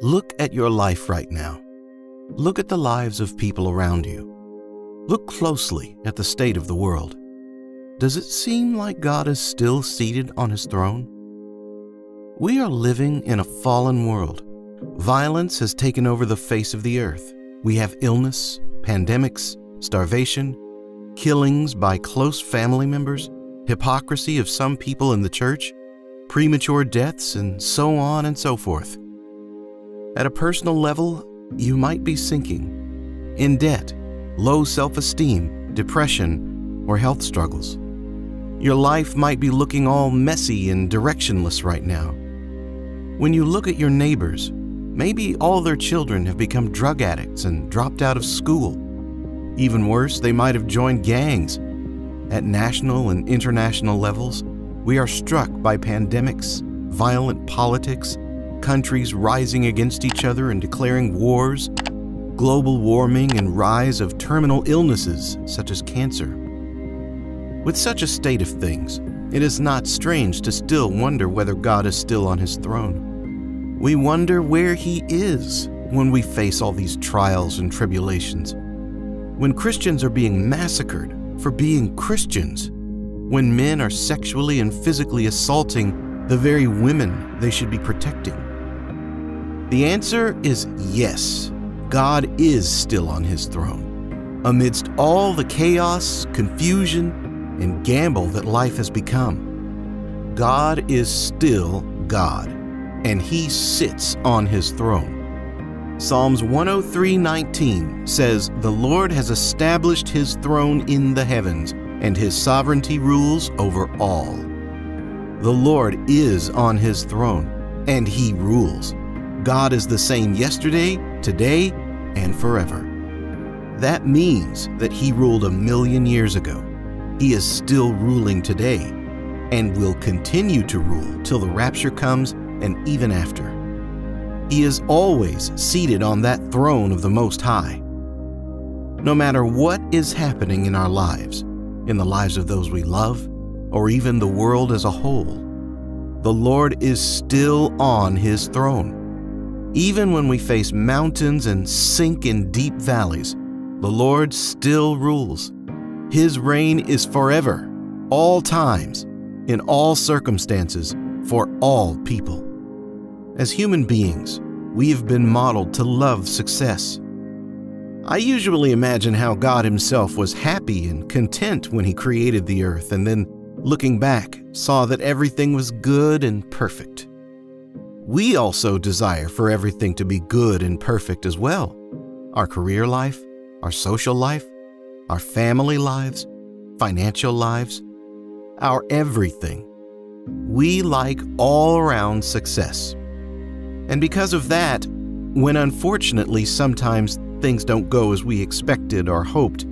Look at your life right now. Look at the lives of people around you. Look closely at the state of the world. Does it seem like God is still seated on his throne? We are living in a fallen world. Violence has taken over the face of the earth. We have illness, pandemics, starvation, killings by close family members, hypocrisy of some people in the church, premature deaths, and so on and so forth. At a personal level, you might be sinking, in debt, low self esteem, depression, or health struggles. Your life might be looking all messy and directionless right now. When you look at your neighbors, maybe all their children have become drug addicts and dropped out of school. Even worse, they might have joined gangs. At national and international levels, we are struck by pandemics, violent politics, countries rising against each other and declaring wars, global warming, and rise of terminal illnesses such as cancer. With such a state of things, it is not strange to still wonder whether God is still on his throne. We wonder where he is when we face all these trials and tribulations. When Christians are being massacred for being Christians, when men are sexually and physically assaulting the very women they should be protecting. The answer is yes, God is still on his throne. Amidst all the chaos, confusion, and gamble that life has become. God is still God, and He sits on His throne. Psalms 103:19 says, "The Lord has established his throne in the heavens, and his sovereignty rules over all." The Lord is on his throne, and he rules. God is the same yesterday, today, and forever. That means that he ruled a million years ago. He is still ruling today and will continue to rule till the rapture comes and even after. He is always seated on that throne of the Most High. No matter what is happening in our lives, in the lives of those we love, or even the world as a whole, the Lord is still on His throne. Even when we face mountains and sink in deep valleys, the Lord still rules. His reign is forever, all times, in all circumstances, for all people. As human beings, we have been modeled to love success. I usually imagine how God Himself was happy and content when He created the earth and then, looking back, saw that everything was good and perfect. We also desire for everything to be good and perfect as well our career life, our social life, our family lives, financial lives, our everything. We like all around success. And because of that, when unfortunately sometimes things don't go as we expected or hoped,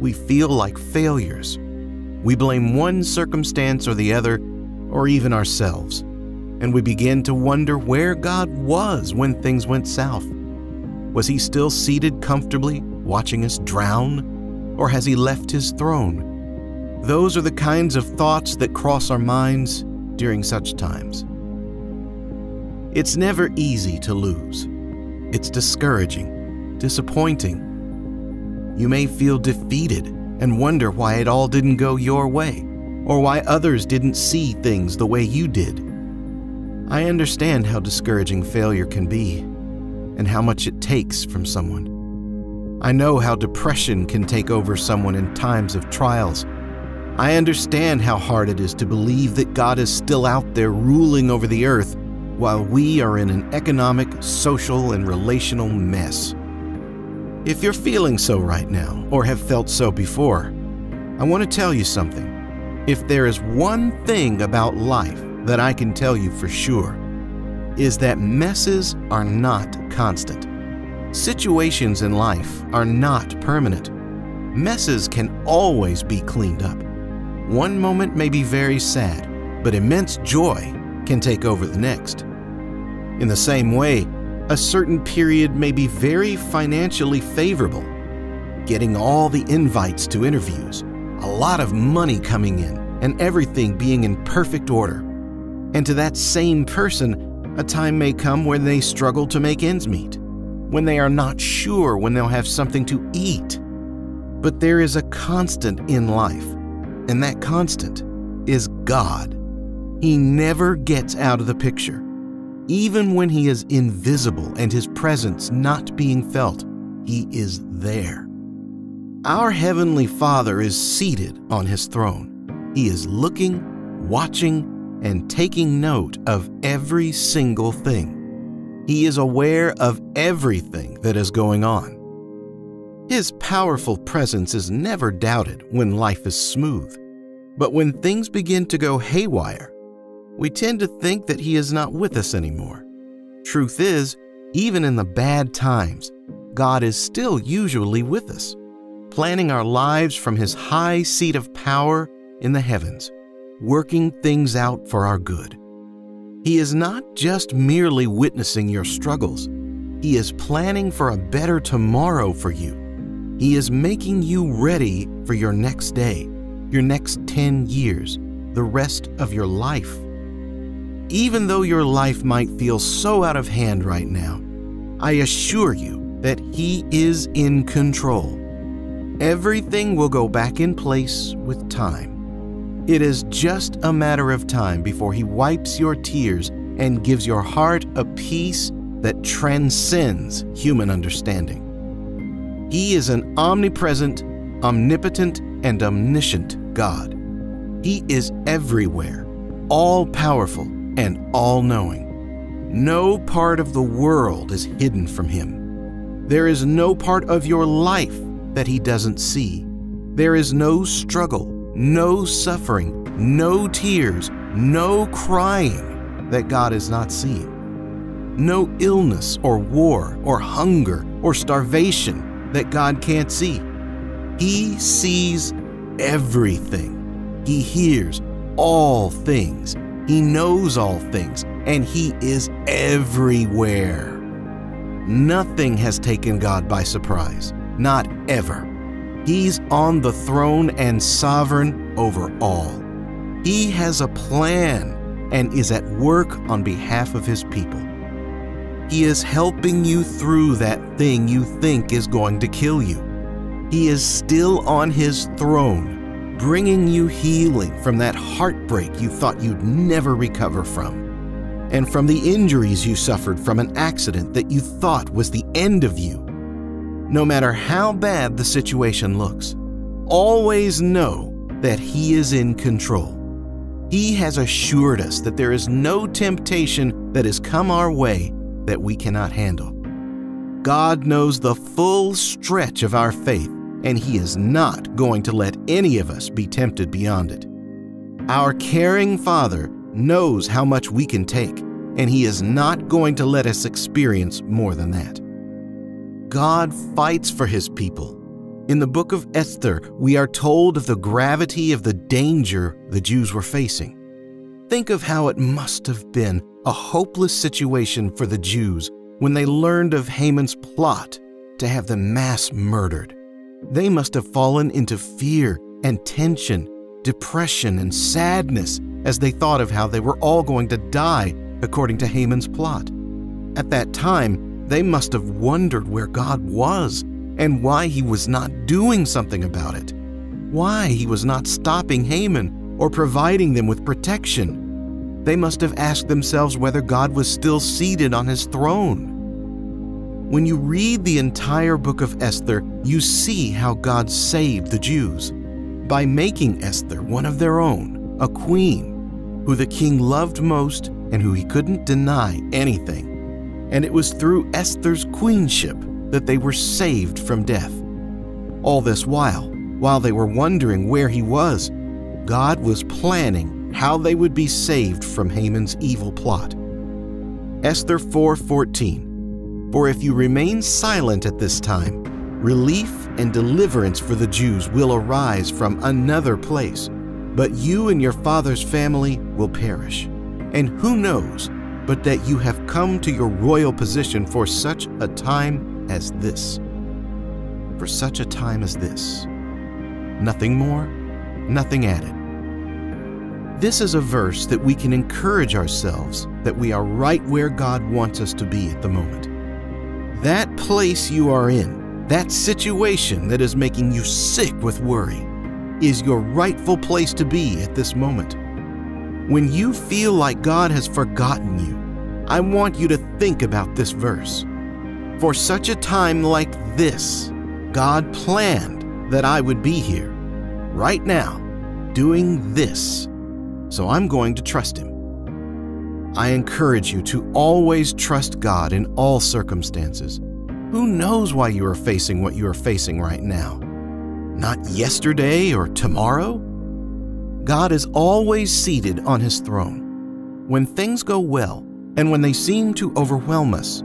we feel like failures. We blame one circumstance or the other, or even ourselves, and we begin to wonder where God was when things went south. Was He still seated comfortably, watching us drown? or has he left his throne? Those are the kinds of thoughts that cross our minds during such times. It's never easy to lose. It's discouraging, disappointing. You may feel defeated and wonder why it all didn't go your way, or why others didn't see things the way you did. I understand how discouraging failure can be, and how much it takes from someone. I know how depression can take over someone in times of trials. I understand how hard it is to believe that God is still out there ruling over the earth while we are in an economic, social, and relational mess. If you're feeling so right now, or have felt so before, I want to tell you something. If there is one thing about life that I can tell you for sure, is that messes are not constant. Situations in life are not permanent. Messes can always be cleaned up. One moment may be very sad, but immense joy can take over the next. In the same way, a certain period may be very financially favorable, getting all the invites to interviews, a lot of money coming in, and everything being in perfect order. And to that same person, A time may come when they struggle to make ends meet, when they are not sure when they'll have something to eat. But there is a constant in life, and that constant is God. He never gets out of the picture. Even when he is invisible and his presence not being felt, he is there. Our Heavenly Father is seated on his throne. He is looking, watching, and taking note of every single thing. He is aware of everything that is going on. His powerful presence is never doubted when life is smooth. But when things begin to go haywire, we tend to think that He is not with us anymore. Truth is, even in the bad times, God is still usually with us, planning our lives from His high seat of power in the heavens working things out for our good. He is not just merely witnessing your struggles, He is planning for a better tomorrow for you. He is making you ready for your next day, your next 10 years, the rest of your life. Even though your life might feel so out of hand right now, I assure you that He is in control. Everything will go back in place with time. It is just a matter of time before He wipes your tears and gives your heart a peace that transcends human understanding. He is an omnipresent, omnipotent, and omniscient God. He is everywhere, all powerful, and all knowing. No part of the world is hidden from Him. There is no part of your life that He doesn't see. There is no struggle no suffering, no tears, no crying that God is not seen, No illness or war or hunger or starvation that God can't see. He sees everything. He hears all things. He knows all things, and He is everywhere. Nothing has taken God by surprise, not ever. He's on the throne and sovereign over all. He has a plan and is at work on behalf of his people. He is helping you through that thing you think is going to kill you. He is still on his throne, bringing you healing from that heartbreak you thought you'd never recover from, and from the injuries you suffered from an accident that you thought was the end of you no matter how bad the situation looks. Always know that He is in control. He has assured us that there is no temptation that has come our way that we cannot handle. God knows the full stretch of our faith, and He is not going to let any of us be tempted beyond it. Our caring Father knows how much we can take, and He is not going to let us experience more than that. God fights for his people. In the book of Esther, we are told of the gravity of the danger the Jews were facing. Think of how it must have been a hopeless situation for the Jews when they learned of Haman's plot to have them mass murdered. They must have fallen into fear and tension, depression and sadness as they thought of how they were all going to die according to Haman's plot. At that time, they must have wondered where God was and why he was not doing something about it. Why he was not stopping Haman or providing them with protection. They must have asked themselves whether God was still seated on his throne. When you read the entire book of Esther, you see how God saved the Jews by making Esther one of their own, a queen, who the king loved most and who he couldn't deny anything and it was through Esther's queenship that they were saved from death. All this while, while they were wondering where he was, God was planning how they would be saved from Haman's evil plot. Esther 4:14 For if you remain silent at this time, relief and deliverance for the Jews will arise from another place, but you and your father's family will perish. And who knows but that you have come to your royal position for such a time as this. For such a time as this. Nothing more, nothing added. This is a verse that we can encourage ourselves that we are right where God wants us to be at the moment. That place you are in, that situation that is making you sick with worry, is your rightful place to be at this moment. When you feel like God has forgotten you, I want you to think about this verse. For such a time like this, God planned that I would be here, right now, doing this so I'm going to trust Him. I encourage you to always trust God in all circumstances. Who knows why you are facing what you are facing right now? Not yesterday or tomorrow? God is always seated on His throne. When things go well and when they seem to overwhelm us,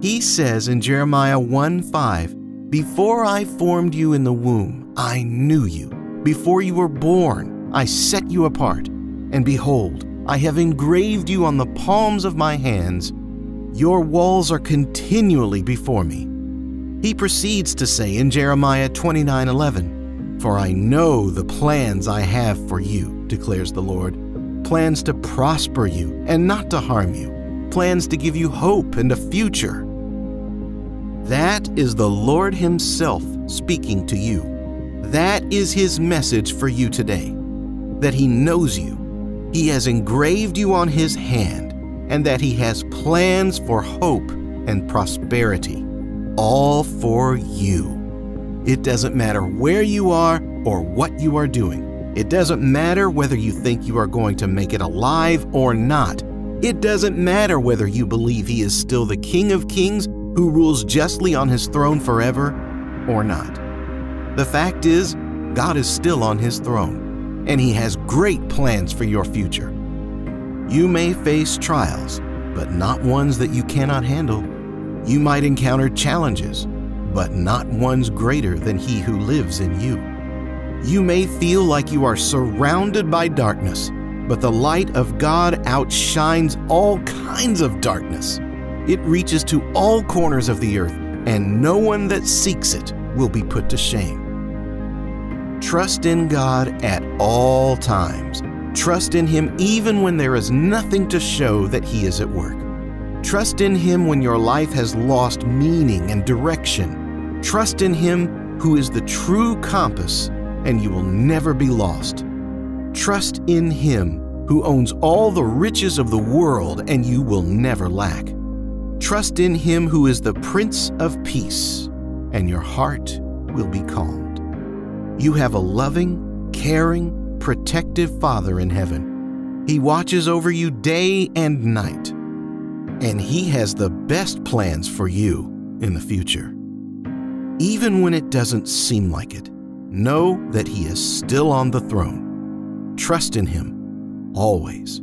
He says in Jeremiah 1 5, Before I formed you in the womb, I knew you. Before you were born, I set you apart. And behold, I have engraved you on the palms of my hands. Your walls are continually before me. He proceeds to say in Jeremiah 29:11, For I know the plans I have for you, declares the Lord, plans to prosper you and not to harm you, plans to give you hope and a future. That is the Lord Himself speaking to you. That is His message for you today that He knows you he has engraved you on His hand, and that He has plans for hope and prosperity, all for you. It doesn't matter where you are or what you are doing. It doesn't matter whether you think you are going to make it alive or not. It doesn't matter whether you believe He is still the King of Kings who rules justly on His throne forever or not. The fact is, God is still on His throne and He has great plans for your future. You may face trials, but not ones that you cannot handle. You might encounter challenges, but not ones greater than He who lives in you. You may feel like you are surrounded by darkness, but the light of God outshines all kinds of darkness. It reaches to all corners of the earth, and no one that seeks it will be put to shame. Trust in God at all times. Trust in Him even when there is nothing to show that He is at work. Trust in Him when your life has lost meaning and direction. Trust in Him who is the true compass, and you will never be lost. Trust in Him who owns all the riches of the world, and you will never lack. Trust in Him who is the Prince of Peace, and your heart will be calmed. You have a loving, caring, protective Father in heaven. He watches over you day and night, and He has the best plans for you in the future. Even when it doesn't seem like it, know that He is still on the throne. Trust in Him always.